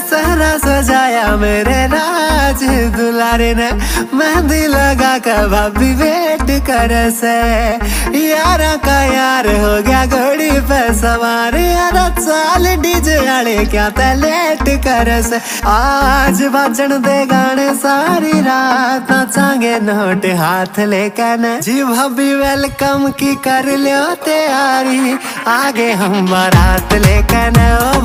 सहरा सजाया मेरे राज दुलारे ने। मेहंदी लगा कर भाभी वेट कर से। यारा का यार हो गया घोड़ी पे सवार। यार चाल डीजे आले क्या ते लेट कर से। आज बाजन दे गाने सारी रात। नाचांगे नोट हाथ लेकर। न जी भाभी वेलकम की कर लियो तैयारी। आगे हम बारात लेकर। न ओ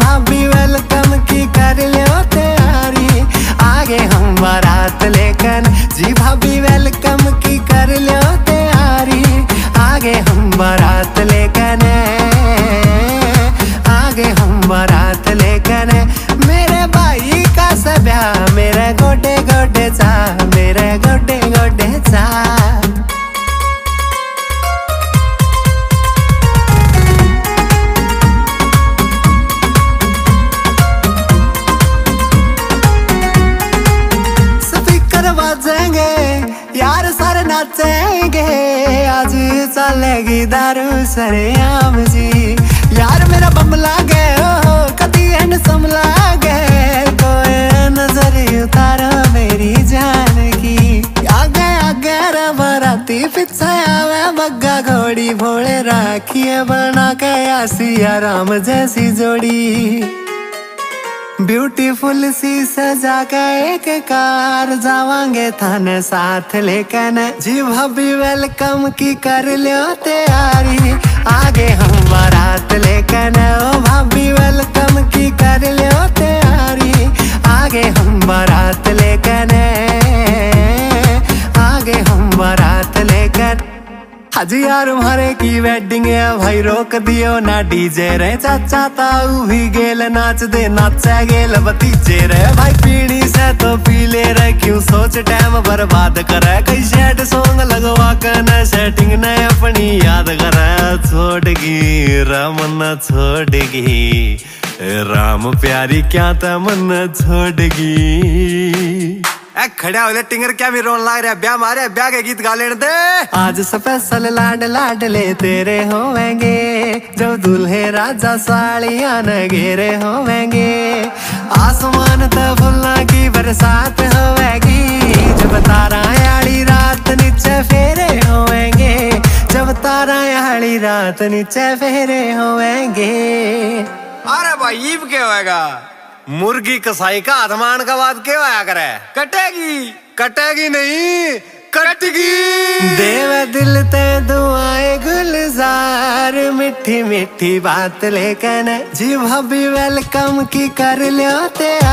यार सारे नाचेंगे। आज चलेगी दारू सरे आम जी। यार मेरा बम लागे, ओ कदी हैंडसम लागे। कोई नज़र उतारो मेरी जान की। आगे आगे बराती पीछे आवे, बग्गा घोड़ी भोले राखिए बना के आसिया राम जैसी जोड़ी। ब्यूटीफुल सी सजा के एक कार जावांगे थाने साथ लेकर जी भाभी वेलकम की कर लियो तैयारी। आगे हम हाजी यार मारे की वेडिंग है, भाई रोक दियो ना डीजे रे। चाचा ताऊ भी गेल नाच दे, नाचा गेल भतीजे रे। भाई पीढ़ी से तो पी ले रे, क्यों सोच टाइम बर्बाद करे? कई सेट सॉन्ग लगवा कर न सेटिंग न अपनी याद करे। छोड़गी रमन छोड़गी राम प्यारी क्या तमन छोड़गी ए खड़ा हो टिंगर क्या भी रोन लाग रहा ब्याह मारे ब्याह के गीत गा लेने दे। आज स्पेशल लाड लाडले तेरे होवेंगे जो दूल्हे राजा सालियाँ न घेरे होवेंगे। आसमान तो फुल्ला की बरसात होवेगी जब तारा आली रात नीचे फेरे होवेंगे जब तारा आली रात नीचे फेरे होवेंगे। अरे भाई ईब क्या होएगा? मुर्गी कसाई का अधमान का बात क्यों आया करे? कटेगी। कटेगी नहीं कटगी। देव दिल ते दुआए गुलजार मिठी मिठी बात लेकर जी भाभी वेलकम की कर लियो तैयारी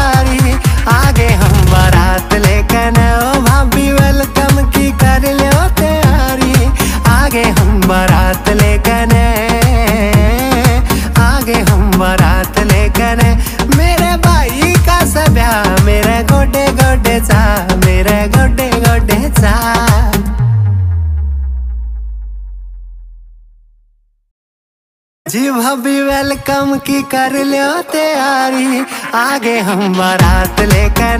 जी भाभी वेलकम की कर लो तैयारी। आगे हम बारात लेकर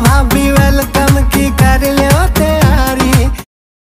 भाभी वेलकम की कर तैयारी